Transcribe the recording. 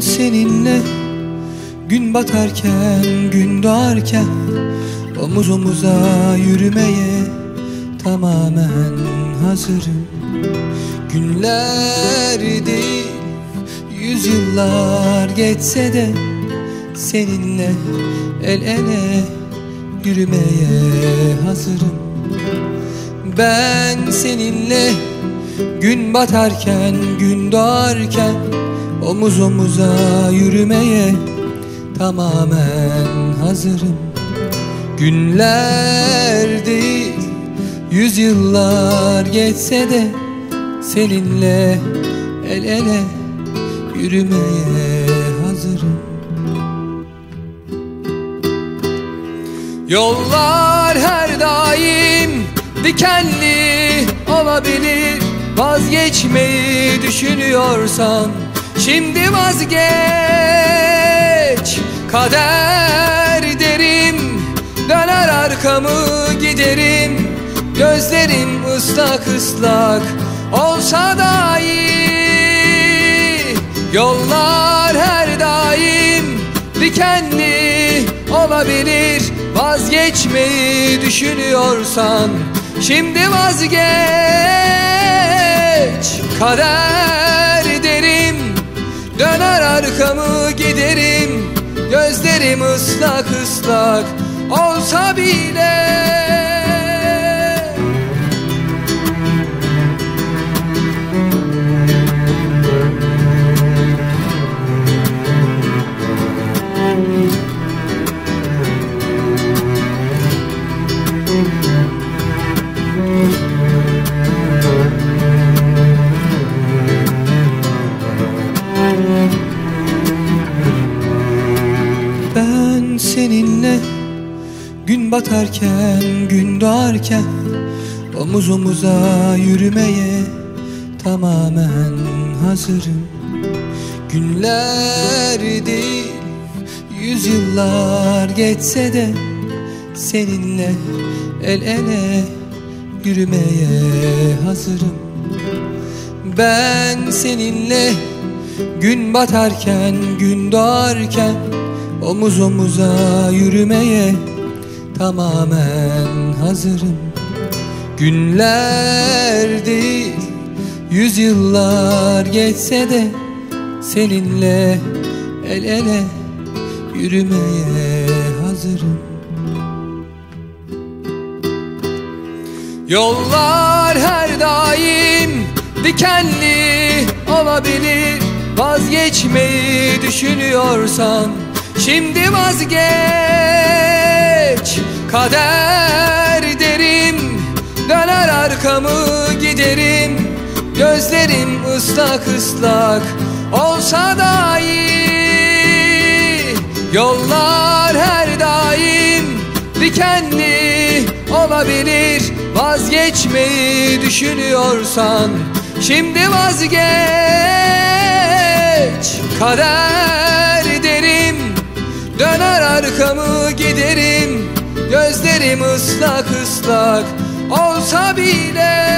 Seninle. Gün batarken gün doğarken Omuz omuza yürümeye tamamen hazırım. Günler değil yüzyıllar geçse de Seninle el ele yürümeye hazırım. Ben seninle gün batarken gün doğarken Omuz omuza yürümeye tamamen hazırım. Günler değil yüzyıllar geçse de Seninle el ele yürümeye hazırım. Yollar her daim dikenli olabilir. Vazgeçmeyi düşünüyorsan şimdi vazgeç. Kader derim. Döner arkamı giderim. Gözlerim ıslak ıslak olsa dahi. Yollar her daim dikenli olabilir. Vazgeçmeyi düşünüyorsan şimdi vazgeç. Kader Gözlerim ıslak ıslak olsa bile Seninle. Gün batarken gün doğarken Omuz omuza yürümeye tamamen hazırım. Günler değil yüzyıllar geçse de Seninle el ele yürümeye hazırım. Ben seninle gün batarken gün doğarken Omuz omuza yürümeye tamamen hazırım. Günler değil yüzyıllar geçse de Seninle el ele yürümeye hazırım. Yollar her daim dikenli olabilir. Vazgeçmeyi düşünüyorsan şimdi vazgeç. Kader derim. Döner arkamı giderim. Gözlerim ıslak ıslak olsa dahi. Yollar her daim dikenli olabilir. Vazgeçmeyi düşünüyorsan şimdi vazgeç. Kader arkamı giderim Gözlerim ıslak ıslak olsa bile